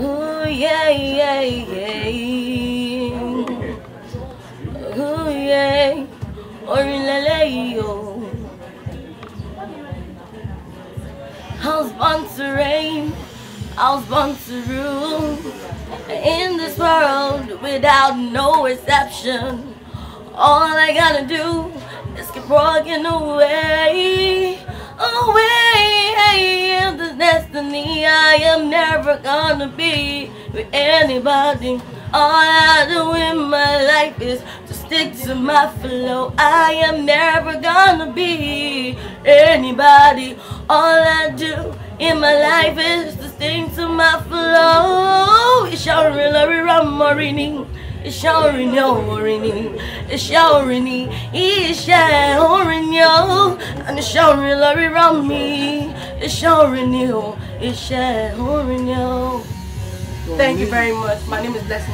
Ooh, yeah, yeah, yeah. Ooh, yeah. Yo. I was born to reign. I was born to rule. In this world without no exception. All I gotta do is keep walking. Away I am never gonna be with anybody. All I do in my life is to stick to my flow. I am never gonna be anybody. All I do in my life is to stick to my flow. It's your real Ramarini. It's showering yo, it's showering, it's showering yo, and it's showering around me. It's showering you, it's showering yo. Thank you very much. My name is Blessing.